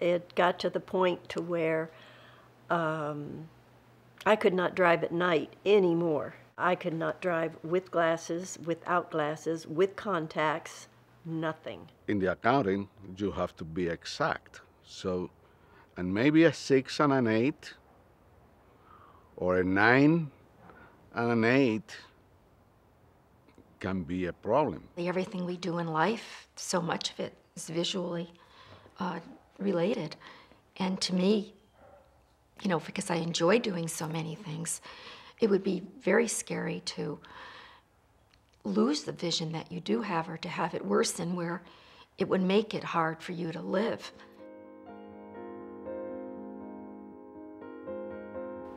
It got to the point to where um, I could not drive at night anymore. I could not drive with glasses, without glasses, with contacts, nothing. In the accounting, you have to be exact. So, and maybe a six and an eight, or a nine and an eight can be a problem. Everything we do in life, so much of it is visually uh, related. And to me, you know, because I enjoy doing so many things, it would be very scary to lose the vision that you do have or to have it worsen where it would make it hard for you to live.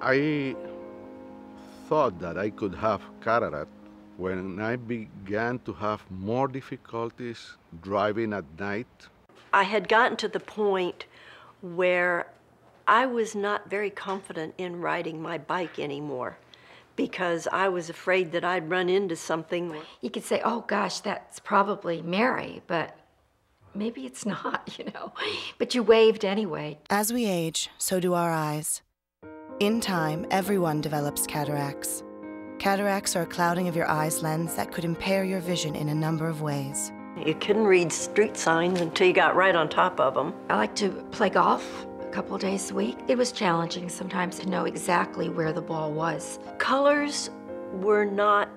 I thought that I could have cataract when I began to have more difficulties driving at night. I had gotten to the point where I was not very confident in riding my bike anymore because I was afraid that I'd run into something. You could say, oh gosh, that's probably Mary, but maybe it's not, you know. But you waved anyway. As we age, so do our eyes. In time, everyone develops cataracts. Cataracts are a clouding of your eye's lens that could impair your vision in a number of ways. You couldn't read street signs until you got right on top of them. I like to play golf a couple days a week. It was challenging sometimes to know exactly where the ball was. Colors were not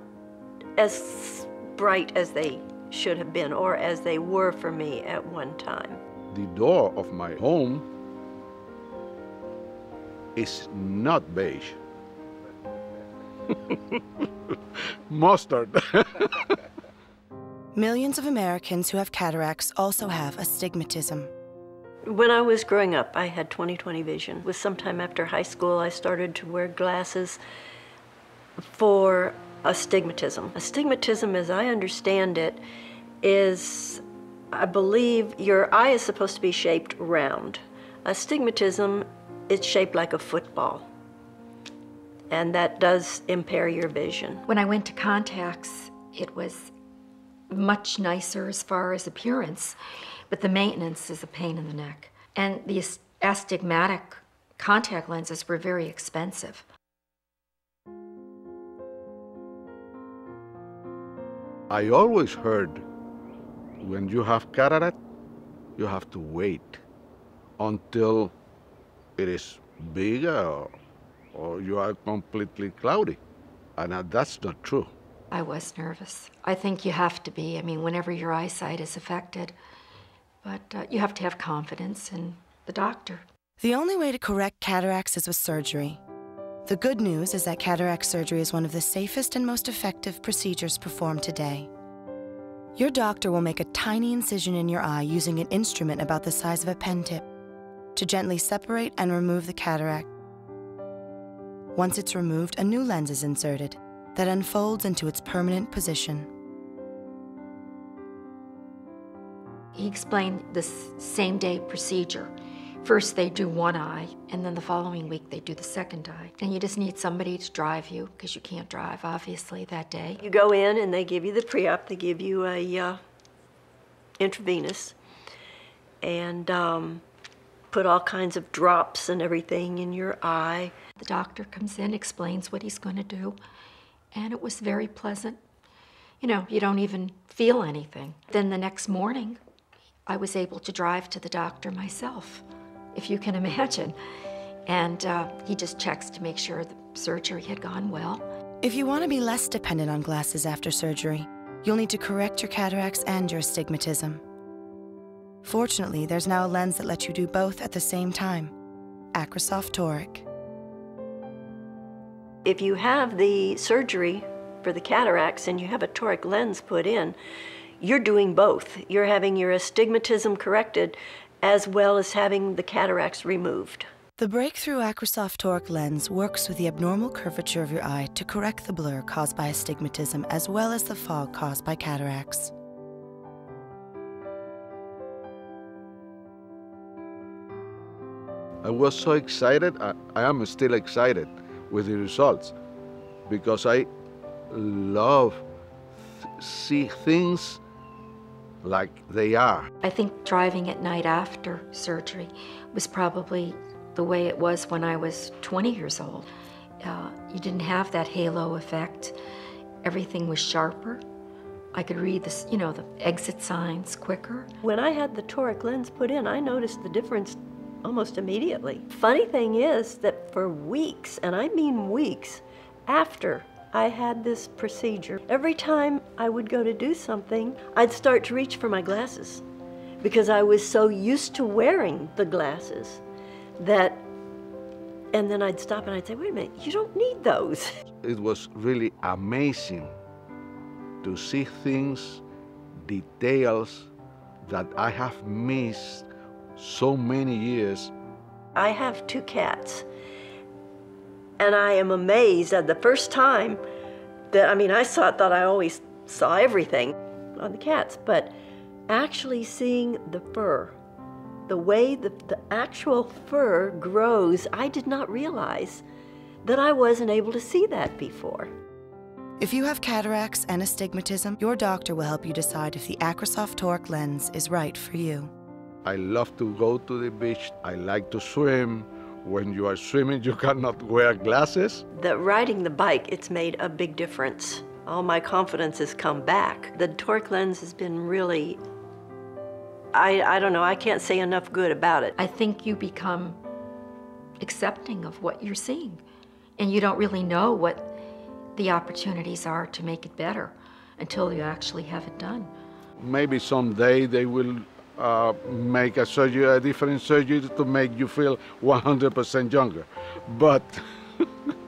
as bright as they should have been or as they were for me at one time. The door of my home is not beige. Mustard. Millions of Americans who have cataracts also have astigmatism. When I was growing up, I had 20/20 vision. It was sometime after high school I started to wear glasses for astigmatism. Astigmatism, as I understand it, is I believe your eye is supposed to be shaped round. Astigmatism is shaped like a football. And that does impair your vision. When I went to contacts, it was much nicer as far as appearance, but the maintenance is a pain in the neck. And the astigmatic contact lenses were very expensive. I always heard when you have cataract, you have to wait until it is bigger or, or you are completely cloudy. And uh, that's not true. I was nervous. I think you have to be. I mean, whenever your eyesight is affected, but uh, you have to have confidence in the doctor. The only way to correct cataracts is with surgery. The good news is that cataract surgery is one of the safest and most effective procedures performed today. Your doctor will make a tiny incision in your eye using an instrument about the size of a pen tip to gently separate and remove the cataract. Once it's removed, a new lens is inserted that unfolds into its permanent position. He explained this same day procedure. First, they do one eye, and then the following week, they do the second eye. And you just need somebody to drive you, because you can't drive, obviously, that day. You go in and they give you the pre-op, they give you a uh, intravenous, and um, put all kinds of drops and everything in your eye. The doctor comes in, explains what he's going to do, and it was very pleasant. You know, you don't even feel anything. Then the next morning, I was able to drive to the doctor myself, if you can imagine. And uh, he just checks to make sure the surgery had gone well. If you want to be less dependent on glasses after surgery, you'll need to correct your cataracts and your astigmatism. Fortunately, there's now a lens that lets you do both at the same time AcrySof Toric. If you have the surgery for the cataracts and you have a toric lens put in, you're doing both. You're having your astigmatism corrected as well as having the cataracts removed. The breakthrough AcrySof Toric lens works with the abnormal curvature of your eye to correct the blur caused by astigmatism as well as the fog caused by cataracts. I was so excited. I, I am still excited with the results because I love th see things like they are. I think driving at night after surgery was probably the way it was when I was 20 years old. Uh, you didn't have that halo effect. Everything was sharper. I could read the, you know, the exit signs quicker. When I had the toric lens put in, I noticed the difference almost immediately. Funny thing is that for weeks, and I mean weeks, after I had this procedure, every time I would go to do something, I'd start to reach for my glasses because I was so used to wearing the glasses that and then I'd stop and I'd say, wait a minute, you don't need those. It was really amazing to see things, details that I have missed so many years. I have two cats, and I am amazed at the first time that, I mean, I saw, thought I always saw everything on the cats, but actually seeing the fur, the way the, the actual fur grows, I did not realize that I wasn't able to see that before. If you have cataracts and astigmatism, your doctor will help you decide if the AcrySof Toric lens is right for you. I love to go to the beach. I like to swim. When you are swimming, you cannot wear glasses. That riding the bike, it's made a big difference. All my confidence has come back. The toric lens has been really, I, I don't know, I can't say enough good about it. I think you become accepting of what you're seeing, and you don't really know what the opportunities are to make it better until you actually have it done. Maybe someday they will uh, make a surgery, a different surgery to make you feel 100% younger. But